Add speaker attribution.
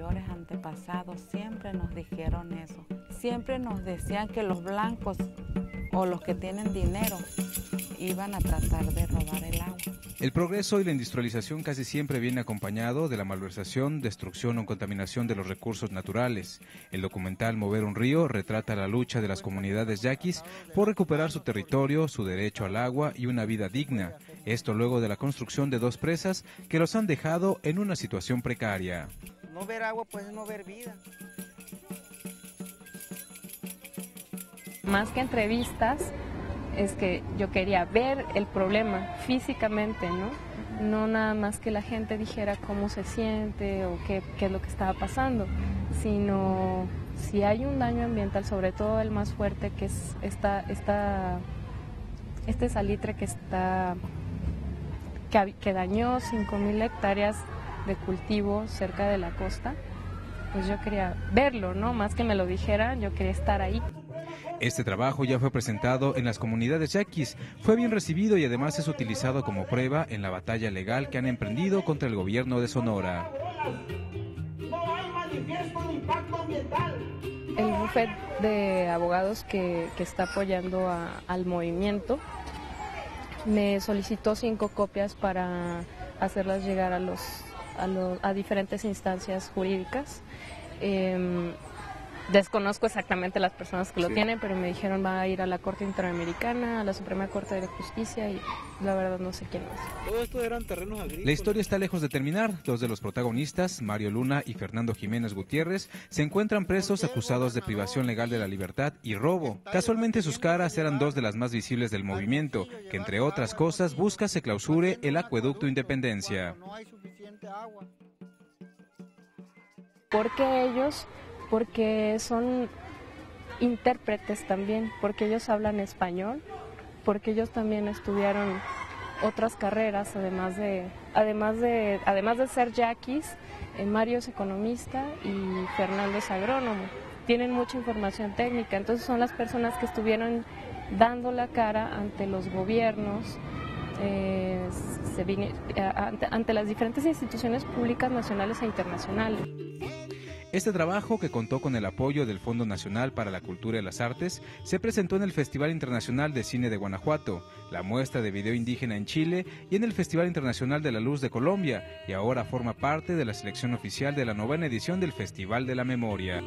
Speaker 1: antepasados siempre nos dijeron eso. Siempre nos decían que los blancos o los que tienen dinero iban a tratar de robar el agua.
Speaker 2: El progreso y la industrialización casi siempre viene acompañado de la malversación, destrucción o contaminación de los recursos naturales. El documental Mover un río retrata la lucha de las comunidades yaquis por recuperar su territorio, su derecho al agua y una vida digna. Esto luego de la construcción de dos presas que los han dejado en una situación precaria.
Speaker 3: No ver agua pues no ver vida.
Speaker 4: Más que entrevistas, es que yo quería ver el problema físicamente, ¿no? No nada más que la gente dijera cómo se siente o qué, qué es lo que estaba pasando, sino si hay un daño ambiental, sobre todo el más fuerte, que es esta, esta, este salitre que está que, que dañó 5.000 hectáreas de cultivo cerca de la costa, pues yo quería verlo, ¿no? Más que me lo dijeran, yo quería estar ahí.
Speaker 2: Este trabajo ya fue presentado en las comunidades yaquis, fue bien recibido y además es utilizado como prueba en la batalla legal que han emprendido contra el gobierno de Sonora.
Speaker 4: El bufet de abogados que, está apoyando al movimiento me solicitó cinco copias para hacerlas llegar a, los, a, diferentes instancias jurídicas. Em, Desconozco exactamente las personas que lo tienen, pero me dijeron va a ir a la Corte Interamericana, a la Suprema Corte de Justicia y la verdad no sé quién es.
Speaker 5: Todo esto eran terrenos agrícolas.
Speaker 2: La historia está lejos de terminar. Dos de los protagonistas, Mario Luna y Fernando Jiménez Gutiérrez, se encuentran presos acusados de privación legal de la libertad y robo. Casualmente sus caras eran dos de las más visibles del movimiento, que entre otras cosas busca se clausure el acueducto Independencia.
Speaker 4: Porque ellos porque son intérpretes también, porque ellos hablan español, porque ellos también estudiaron otras carreras, además de, además de, además de ser yaquis, eh, Mario es economista y Fernando es agrónomo. Tienen mucha información técnica, entonces son las personas que estuvieron dando la cara ante los gobiernos, eh, ante, ante las diferentes instituciones públicas nacionales e internacionales.
Speaker 2: Este trabajo, que contó con el apoyo del Fondo Nacional para la Cultura y las Artes, se presentó en el Festival Internacional de Cine de Guanajuato, la muestra de video indígena en Chile y en el Festival Internacional de la Luz de Colombia, y ahora forma parte de la selección oficial de la novena edición del Festival de la Memoria.